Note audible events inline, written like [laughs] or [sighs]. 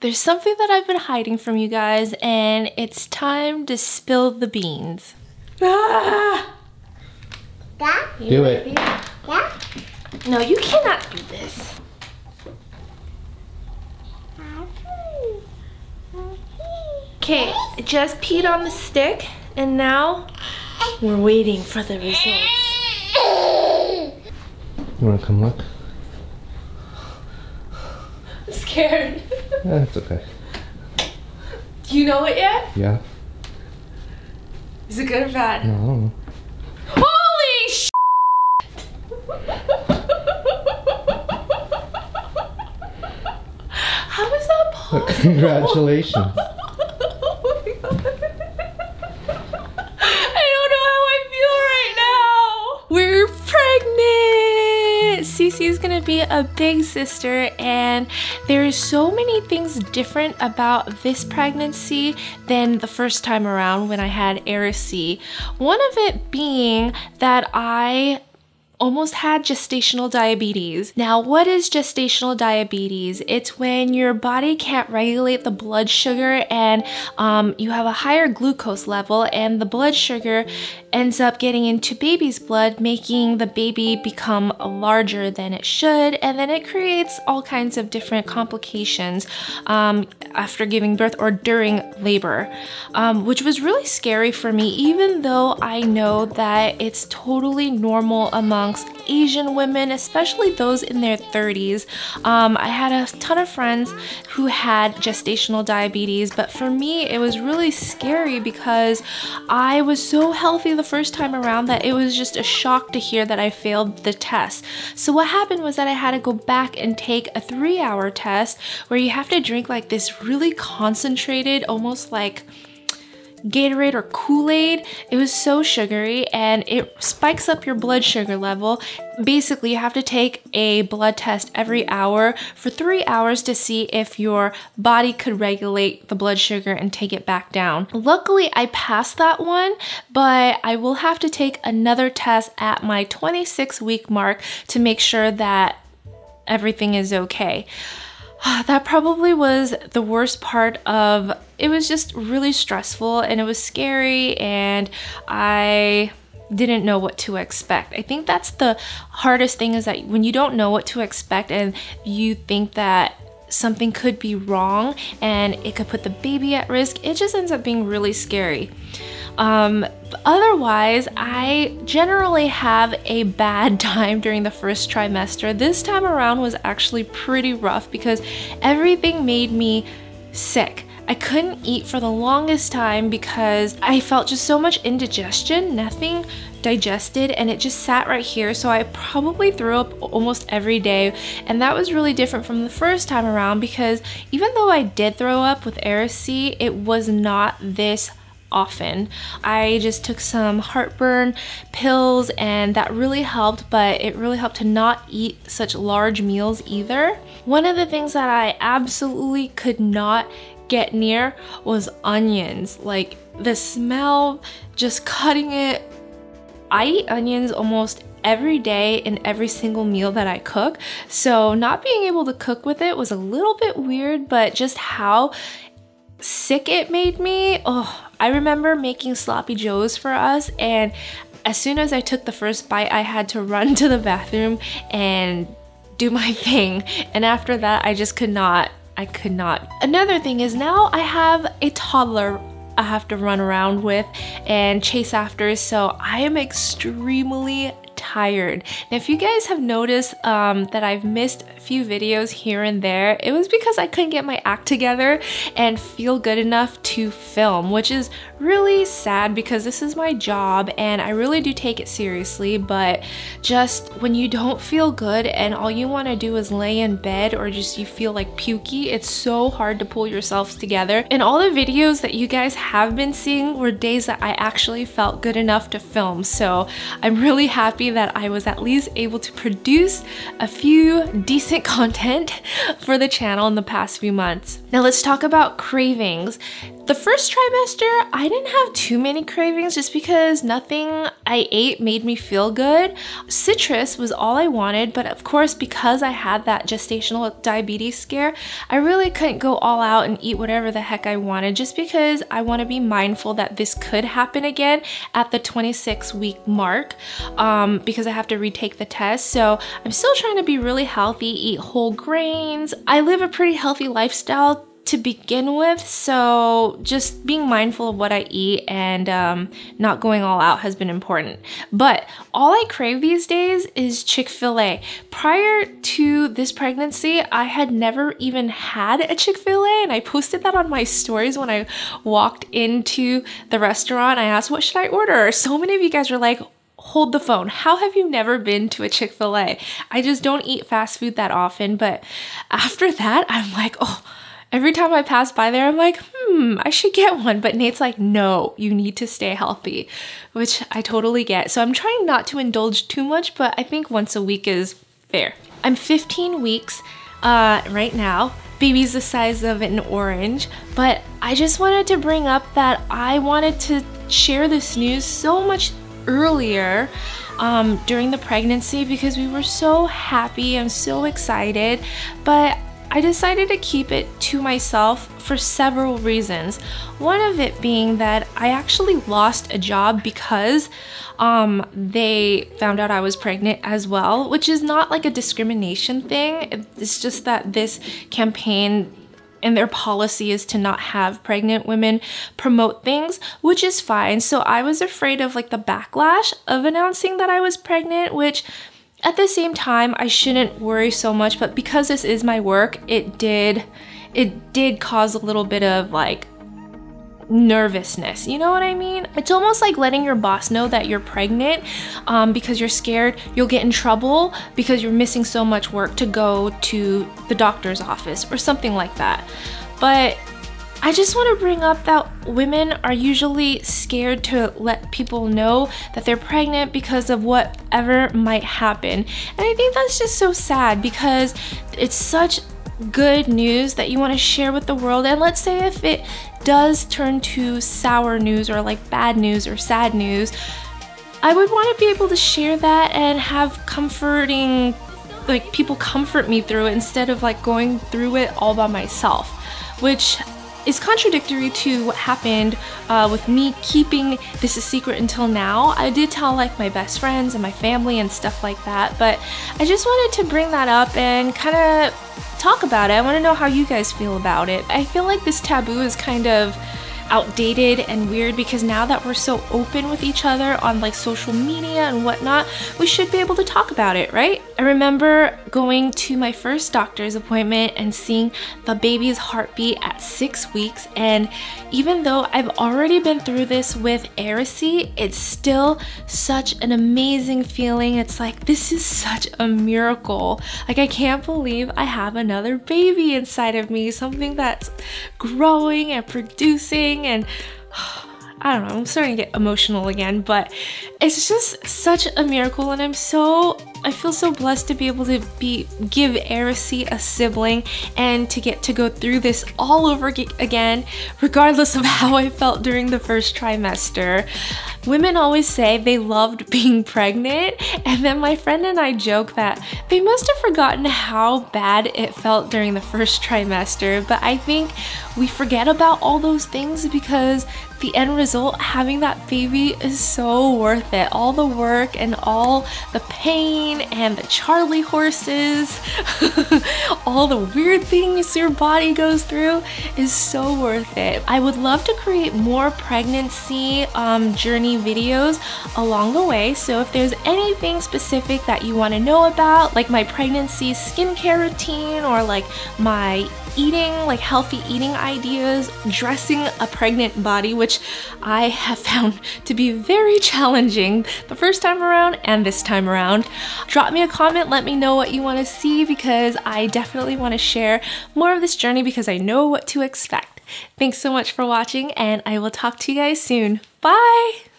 There's something that I've been hiding from you guys, and it's time to spill the beans. Ah! Do it. No, you cannot do this. Okay, just peed on the stick, and now we're waiting for the results. You wanna come look? I'm scared. That's okay. Do you know it yet? Yeah. Is it good or bad? No, I don't know. Holy sh! How is that possible? Congratulations. Oh my God. I don't know how I feel right now. We're pregnant. Cece is gonna be a big sister, and there's so many things different about this pregnancy than the first time around when I had Aracy. One of it being that I almost had gestational diabetes. Now, what is gestational diabetes? It's when your body can't regulate the blood sugar and um, you have a higher glucose level, and the blood sugar ends up getting into baby's blood, making the baby become larger than it should, and then it creates all kinds of different complications um, after giving birth or during labor, um, which was really scary for me, even though I know that it's totally normal among amongst Asian women, especially those in their 30s. Um, I had a ton of friends who had gestational diabetes, but for me, it was really scary because I was so healthy the first time around that it was just a shock to hear that I failed the test. So, what happened was that I had to go back and take a three hour test where you have to drink like this really concentrated, almost like Gatorade or Kool-Aid. It was so sugary and it spikes up your blood sugar level. Basically, you have to take a blood test every hour for three hours to see if your body could regulate the blood sugar and take it back down. Luckily, I passed that one, but I will have to take another test at my 26 week mark to make sure that everything is okay. [sighs] that probably was the worst part of it was just really stressful and it was scary and I didn't know what to expect. I think that's the hardest thing is that when you don't know what to expect and you think that something could be wrong and it could put the baby at risk, it just ends up being really scary. Um, otherwise, I generally have a bad [laughs] time during the first trimester. This time around was actually pretty rough because everything made me sick. I couldn't eat for the longest time because I felt just so much indigestion, nothing digested, and it just sat right here. So I probably threw up almost every day. And that was really different from the first time around because even though I did throw up with Aracy, it was not this often. I just took some heartburn pills and that really helped, but it really helped to not eat such large meals either. One of the things that I absolutely could not get near was onions. Like the smell, just cutting it. I eat onions almost every day in every single meal that I cook. So not being able to cook with it was a little bit weird, but just how sick it made me. Oh, I remember making sloppy joes for us and as soon as I took the first bite, I had to [laughs] run to the bathroom and do my [laughs] thing. And after that, I just could not, I could not. Another thing is now I have a toddler I have to run around with and chase after, so I am extremely tired. Now, if you guys have noticed um, that I've missed a few videos here and there, it was because I couldn't get my act together and feel good enough to film, which is really sad because this is my job and I really do take it seriously, but just when you don't feel good and all you want to do is lay in bed or just you feel like pukey, it's so hard to pull yourselves together. And all the videos that you guys have been seeing were days that I actually felt good enough to film. So I'm really happy that I was at least able to produce a few decent [laughs] content for the channel in the past few months. Now let's talk about cravings. The first trimester, I didn't have too many cravings just because nothing I ate made me feel good. Citrus was all I wanted, but of course, because I had that gestational diabetes scare, I really couldn't go all out and eat whatever the heck I wanted just because I want to be mindful that this could happen again at the 26 week mark um, because I have to retake the test. So I'm still trying to be really healthy, eat whole grains. I live a pretty healthy lifestyle to begin with. So just being mindful of what I eat and um, not going all out has been important. But all I crave these days is Chick fil A. Prior to this pregnancy, I had never even had a Chick fil A, and I posted that on my stories when I walked into the restaurant. I asked, What should I order? So many of you guys were like, hold the phone. How have you never been to a Chick fil A? I just don't eat fast food that often, but after that, I'm like, oh, every time I pass by there, I'm like, hmm, I should get one. But Nate's like, no, you need to stay healthy, which I totally get. So I'm trying not to indulge too much, but I think once a week is fair. I'm 15 weeks uh, right now. Baby's the size of an orange, but I just wanted to bring up that I wanted to share this news so much earlier um, during the pregnancy because we were so happy and so excited, but I decided to keep it to myself for several reasons. One of it being that I actually lost a job because um, they found out I was pregnant as well, which is not like a discrimination thing. It's just that this campaign and their policy is to not have pregnant women promote things, which is fine. So I was afraid of like the backlash of announcing that I was pregnant, which at the same time, I shouldn't worry so much, but because this is my work, it did it did cause a little bit of like nervousness. You know what I mean? It's almost like letting your boss know that you're pregnant um, because you're scared you'll get in trouble because you're missing so much work to go to the doctor's office or something like that. But I just want to bring up that women are usually scared to let people know that they're pregnant because of whatever might happen. And I think that's just so sad because it's such good news that you want to share with the world. And let's say if it does turn to sour news or like bad news or sad news, I would want to be able to share that and have comforting, like people comfort me through it instead of like going through it all by myself, which is contradictory to what happened uh, with me keeping this a secret until now. I did tell like my best friends and my family and stuff like that, but I just wanted to bring that up and kind of talk about it. I want to know how you guys feel about it. I feel like this taboo is kind of outdated and weird because now that we're so open with each other on like social media and whatnot, we should be able to talk about it, right? I remember going to my first doctor's appointment and seeing the baby's heartbeat at six weeks. And even though I've already been through this with Aracy, it's still such an amazing feeling. It's like, this is such a miracle. Like, I can't believe I have another baby inside of me, something that's growing and producing and [sighs] I don't know, I'm starting to get emotional again, but it's just such a miracle and I'm so I feel so blessed to be able to be give Aracy a sibling and to get to go through this all over again, regardless of [laughs] how I felt during the first trimester. Women always say they loved [laughs] being pregnant, and then my friend and I joke that they must have forgotten how bad it felt during the first [laughs] trimester, but I think we forget about all those things because the end result, having that baby, is so worth it. All the work and all the pain and the Charlie horses, [laughs] all the weird things your body goes through is so worth it. I would love to create more pregnancy um, journey videos along the way. So if there's anything specific that you want to know about, like my pregnancy skincare routine or like my eating, like healthy eating ideas, dressing a pregnant body, which I have [laughs] found to be very challenging the first time around and this time around. Drop me a comment, let me know what you want to see because I definitely want to share more of this journey because I know what to expect. Thanks so much for watching and I will talk to you guys soon. Bye!